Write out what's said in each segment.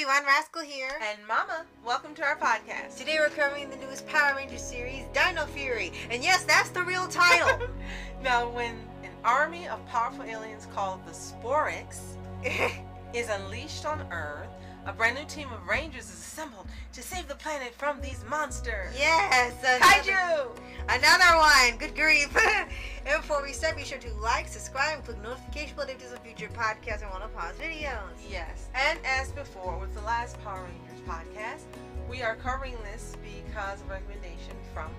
Everyone, Rascal here. And Mama, welcome to our podcast. Today we're covering the newest Power Ranger series, Dino Fury. And yes, that's the real title. now, when an army of powerful aliens called the Sporix is unleashed on Earth, a brand new team of Rangers is assembled to save the planet from these monsters. Yes, another, Kaiju! Another one. Good grief. and before we start, be sure to like, subscribe, and click notification bell if there's a future podcast and want to pause videos. Yes. And as before with the last Power Rangers podcast, we are covering this because of recommendation from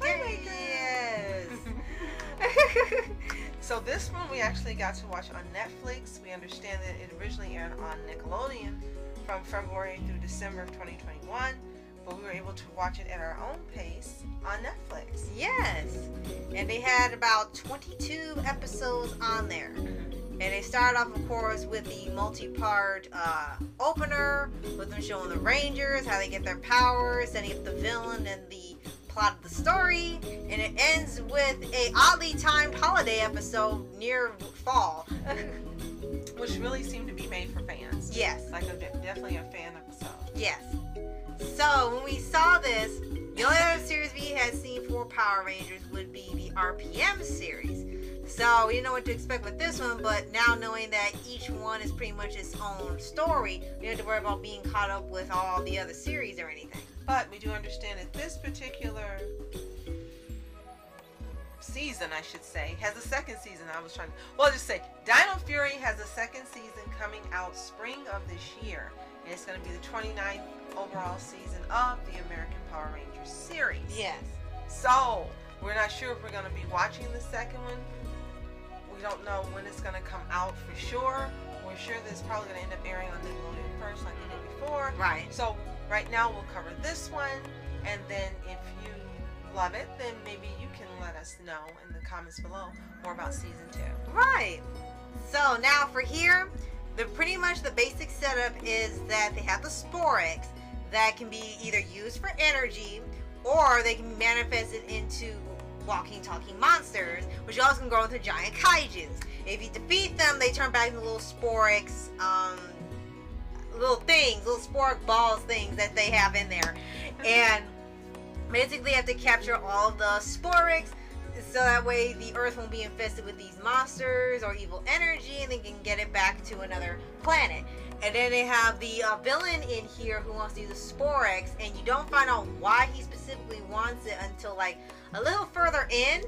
Playmakers. Yes. so this one we actually got to watch on Netflix. We understand that it originally aired on Nickelodeon from February through December of 2021, but we were able to watch it at our own pace on Netflix. Yes. And they had about 22 episodes on there. And they started off, of course, with the multi-part uh, opener, with them showing the Rangers, how they get their powers, setting up the villain and the plot of the story, and it ends with a oddly timed holiday episode near fall. Which really seemed to be made for fans. Yes. Like a, definitely a fan episode. Yes. So when we saw this, the only other series we had seen for Power Rangers would be the RPM series. So we didn't know what to expect with this one, but now knowing that each one is pretty much its own story, we don't have to worry about being caught up with all the other series or anything. But we do understand that this particular season, I should say, has a second season. I was trying to, well, I'll just say Dino Fury has a second season coming out spring of this year. And it's going to be the 29th overall season of the American Power Rangers series. Yes. So, we're not sure if we're going to be watching the second one. We don't know when it's going to come out for sure. We're sure that it's probably going to end up airing on Nickelodeon first, like it did before. Right. So, Right now we'll cover this one and then if you love it, then maybe you can let us know in the comments below more about season two. Right. So now for here, the pretty much the basic setup is that they have the Sporix that can be either used for energy or they can be manifested into walking, talking monsters, which also can grow into giant kaijus. If you defeat them, they turn back into little Sporix um, little things, little spork balls things that they have in there. And basically have to capture all the sporix so that way the earth won't be infested with these monsters or evil energy and they can get it back to another planet. And then they have the uh, villain in here who wants to use the Sporix, and you don't find out why he specifically wants it until like a little further in.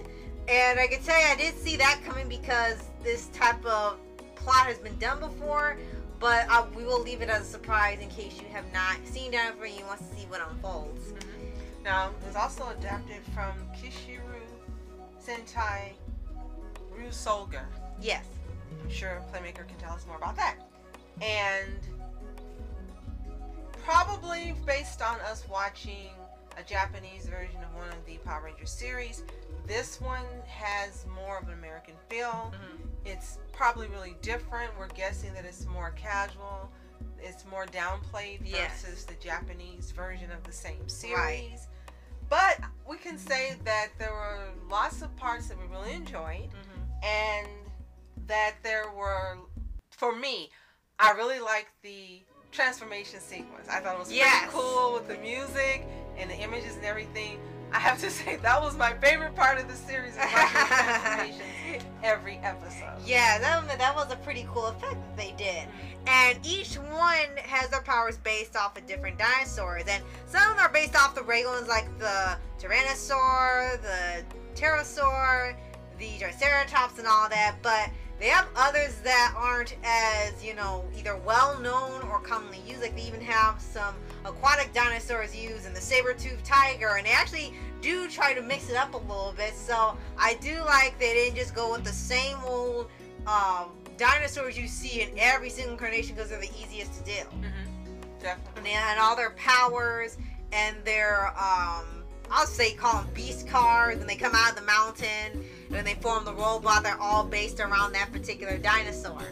And I can tell you, I did see that coming because this type of plot has been done before. But uh, we will leave it as a surprise in case you have not seen Jennifer and you want to see what unfolds. Mm-hmm. Now, it was also adapted from Kishiryu Sentai Ryusoulger. Yes. I'm sure Playmaker can tell us more about that. And probably based on us watching a Japanese version of one of the Power Rangers series, this one has more of an American feel. Mm-hmm. It's probably really different. We're guessing that it's more casual. It's more downplayed yes. versus the Japanese version of the same series. Right. But we can say that there were lots of parts that we really enjoyed, mm-hmm. and that there were, for me, I really liked the transformation sequence. I thought it was yes. pretty cool with the music and the images and everything. I have to say that was my favorite part of the series. every episode. Yeah, that, that was a pretty cool effect that they did. And each one has their powers based off of different dinosaurs. And some of them are based off the regular ones like the Tyrannosaur, the Pterosaur, the Triceratops and all that. But they have others that aren't as, you know, either well known or commonly used. Like they even have some aquatic dinosaurs used and the saber-toothed tiger. And they actually do try to mix it up a little bit. So I do like they didn't just go with the same old um, dinosaurs you see in every single incarnation because they're the easiest to do. Mm-hmm. Definitely. And, and all their powers and their um, I'll say call them beast cars, and they come out of the mountain and they form the robot. They're all based around that particular dinosaur.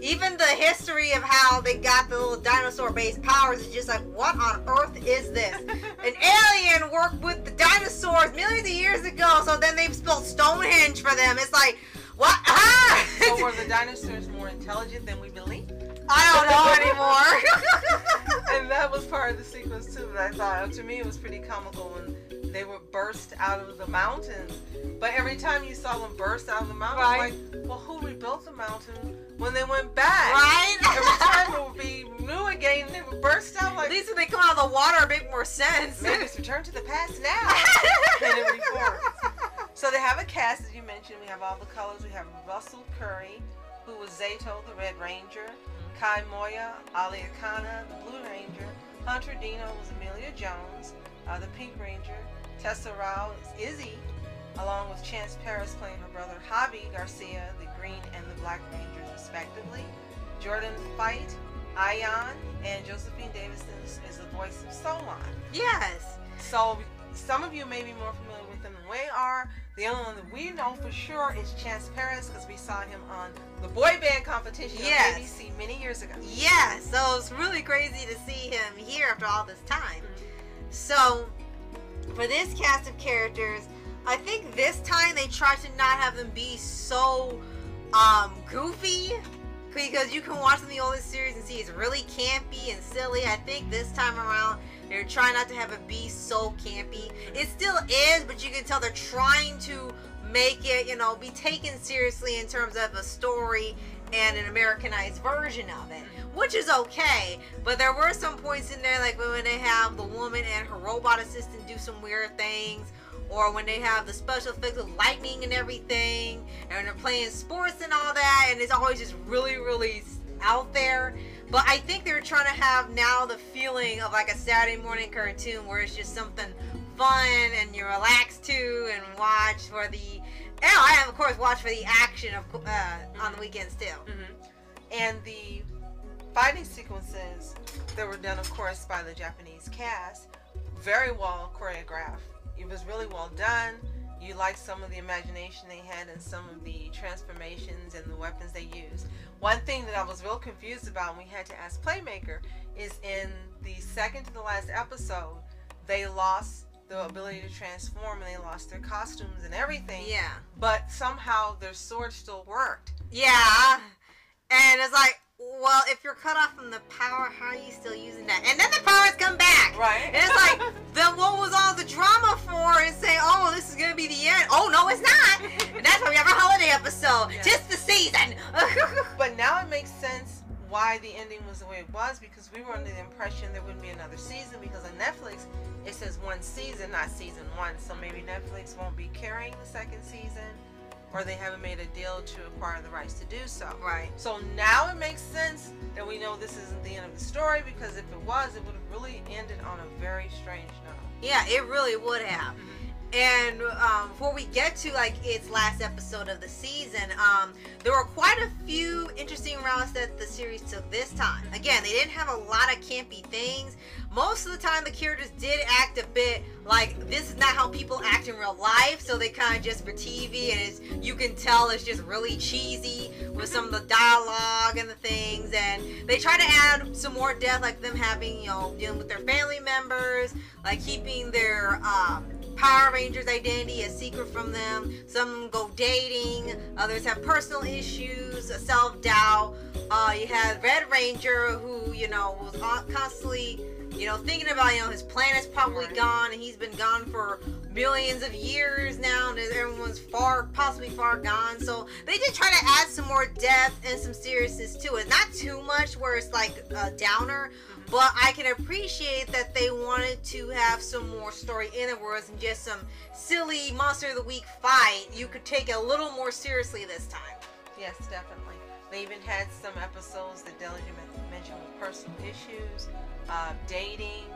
Even the history of how they got the little dinosaur-based powers is just like, what on earth is this? An alien worked with the dinosaurs millions of years ago, so then they've built Stonehenge for them. It's like, what? Ah! so were the dinosaurs more intelligent than we believe? I don't know anymore. and that was part of the sequence too. That I thought, to me, it was pretty comical when they would burst out of the mountains. But every time you saw them burst out of the mountain, Right. like, well, who rebuilt the mountain when they went back? right? Every time it would be new again, and they would burst out Like, At least when they come out of the water, it make more sense. Maybe it's return to the past now. and it. So they have a cast, as you mentioned. We have all the colors. We have Russell Curry, who was Zayto, the Red Ranger. Kai Moya, Ollie Akana, the Blue Ranger. Hunter Deno was Amelia Jones, uh, the Pink Ranger. Tessa Rao is Izzy, along with Chance Perez playing her brother Javi Garcia, the Green and the Black Rangers, respectively. Jordon Fite, Aiyon, and Josephine Davison is, the voice of Solon. yes. So some of you may be more familiar with them than we are. The only one that we know for sure is Chance Perez because we saw him on the boy band competition Yes. on ABC many years ago. Yeah, so it's really crazy to see him here after all this time. Mm-hmm. So, for this cast of characters, I think this time they tried to not have them be so um, goofy. Because you can watch them the oldest series and see it's really campy and silly. I think this time around they're trying not to have it be so campy. It still is, but you can tell they're trying to make it, you know, be taken seriously in terms of a story and an Americanized version of it, which is okay. But there were some points in there, like when they have the woman and her robot assistant do some weird things, or when they have the special effects of lightning and everything, and they're playing sports and all that, and it's always just really, really out there. But I think they're trying to have now the feeling of like a Saturday morning cartoon where it's just something fun and you relax to and watch for the. And I have, of course, watch for the action of uh, on the weekends too. hmm And the fighting sequences that were done, of course, by the Japanese cast, very well choreographed. It was really well done. You liked some of the imagination they had and some of the transformations and the weapons they used. One thing that I was real confused about, and we had to ask Playmaker, is in the second to the last episode, they lost the ability to transform and they lost their costumes and everything. Yeah. But somehow their sword still worked. Yeah. And it's like, well, if you're cut off from the power, how are you still using that? And then the powers come back. Right. And it's like, then what was all the drama for? And say, oh, this is gonna be the end. Oh no, it's not. And that's why we have a holiday episode. Yeah. Just the season. But now it makes sense why the ending was the way it was because we were under the impression there wouldn't be another season because on Netflix it says one season, not season one. So maybe Netflix won't be carrying the second season or they haven't made a deal to acquire the rights to do so. right. So now it makes sense that we know this isn't the end of the story because if it was, it would have really ended on a very strange note. Yeah, it really would have. Mm-hmm. And um, before we get to like its last episode of the season, um, there were quite a few interesting routes that the series took this time. Again, they didn't have a lot of campy things. Most of the time, the characters did act a bit like this is not how people act in real life, so they kind of just for TV, and it's, you can tell it's just really cheesy with some of the dialogue and the things. And they try to add some more depth, like them having, you know, dealing with their family members, like keeping their um, Power Rangers identity a secret from them. Some go dating. Others have personal issues, self doubt. Uh, you have Red Ranger, who you know was constantly, you know, thinking about you know his planet's probably gone, and he's been gone for millions of years now, and everyone's far, possibly far gone. So they did try to add some more depth and some seriousness to it. Too much, where it's like a downer, but I can appreciate that they wanted to have some more story in it, whereas just some silly monster of the week fight, you could take it a little more seriously this time. Yes, definitely. They even had some episodes that men- mentioned with personal issues, uh, dating,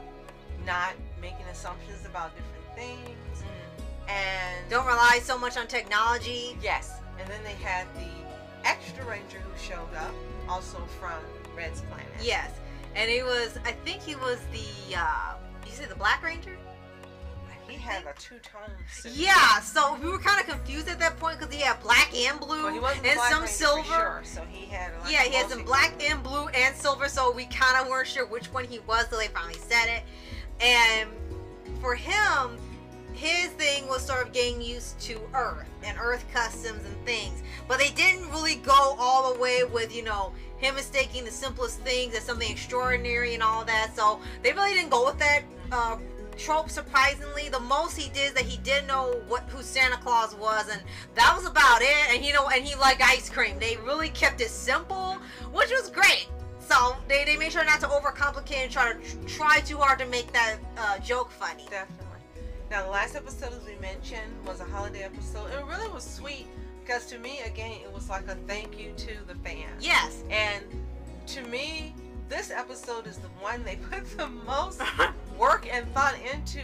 not making assumptions about different things, and Don't rely so much on technology. yes, and then they had the extra ranger who showed up, also from Red's planet. Yes, and he was, I think he was the, uh, you say the Black Ranger? he had a two-tone suit. Yeah, so we were kind of confused at that point because he had black and blue Well, and some Ranger silver. sure, so he had like yeah, he had some black and blue and silver, so we kind of weren't sure which one he was till they finally said it. And for him, his thing was sort of getting used to Earth and Earth customs and things, but they didn't really go all the way with you know him mistaking the simplest things as something extraordinary and all that. So they really didn't go with that uh, trope. Surprisingly, the most he did is that he did know what who Santa Claus was, and that was about it. And you know, and he liked ice cream. They really kept it simple, which was great. So they, they made sure not to overcomplicate and try to try too hard to make that uh, joke funny. Definitely. Now, the last episode, as we mentioned, was a holiday episode. It really was sweet because to me, again, it was like a thank you to the fans. Yes. And to me, this episode is the one they put the most work and thought into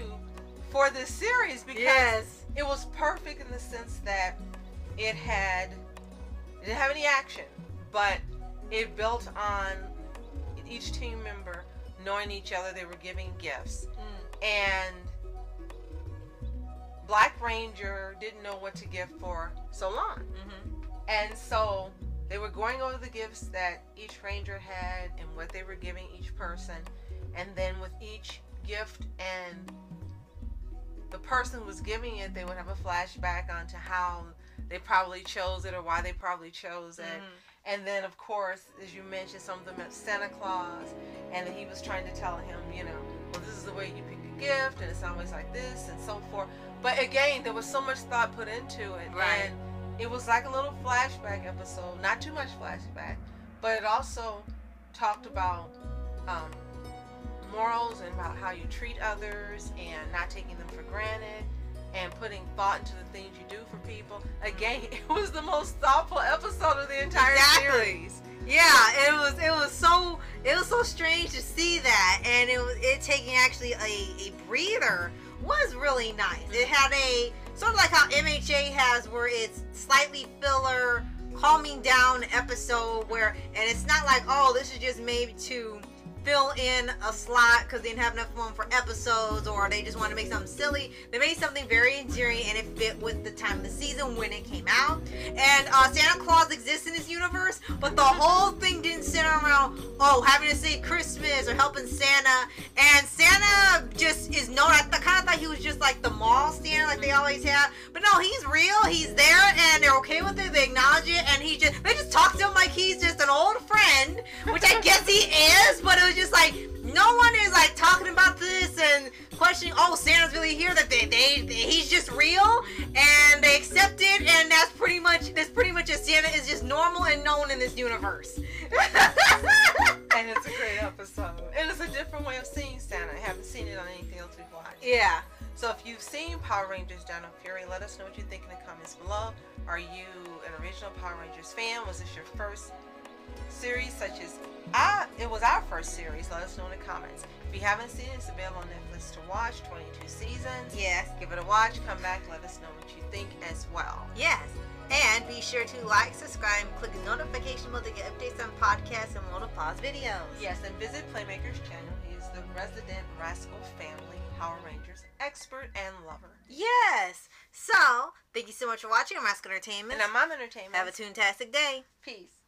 for this series because yes. it was perfect in the sense that it had it didn't have any action, but it built on each team member knowing each other. They were giving gifts, Mm. and Black Ranger didn't know what to give for so long. hmm And so they were going over the gifts that each ranger had and what they were giving each person. And then with each gift and the person was giving it, they would have a flashback onto how they probably chose it or why they probably chose it. And then, of course, as you mentioned, some of them met Santa Claus, and he was trying to tell him, you know, well, this is the way you pick gift, and it's always like this, and so forth. But again, there was so much thought put into it, Right. and it was like a little flashback episode. Not too much flashback, but it also talked about um, morals and about how you treat others, and not taking them for granted. And putting thought into the things you do for people. Again, it was the most thoughtful episode of the entire Exactly. series. Yeah, it was it was so it was so strange to see that, and it was it taking actually a, a breather was really nice. It had a sort of like how MHA has, where it's slightly filler, calming down episode where, and it's not like oh this is just made to fill in a slot because they didn't have enough room for episodes or they just want to make something silly. They made something very endearing and it fit with the time of the season when it came out. And uh, Santa Claus exists in this universe, but the whole thing didn't center around oh having to say Christmas or helping Santa. And Santa just is known. I th- kind of thought he was just like the mall Santa like they always have, but no, he's real. He's there and they're okay with it. They acknowledge it, and he just they just talk to him like he's just an old friend, which I guess he is. But it was just like no one is like talking about this and questioning. Oh, Santa's really here. That they, they, they he's just real, pretty much that's pretty much it. Santa is just normal and known in this universe. and it's a great episode. And it's a different way of seeing Santa. I haven't seen it on anything else we've watched. yeah. So if you've seen Power Rangers Dino Fury, let us know what you think in the comments below. Are you an original Power Rangers fan? Was this your first series such as I it was our first series? Let us know in the comments. If you haven't seen it, it's available on Netflix to watch, 22 seasons. Yes. Give it a watch, come back, let us know what you think as well. Yes. And be sure to like, subscribe, and click the notification bell to get updates on podcasts and Moto Pause videos. Yes, and visit Playmaker's channel. He is the resident Rascal Family Power Rangers expert and lover. Yes. So, thank you so much for watching. I'm Rascal Entertainment. And I'm Mom Entertainment. Have a toontastic day. Peace.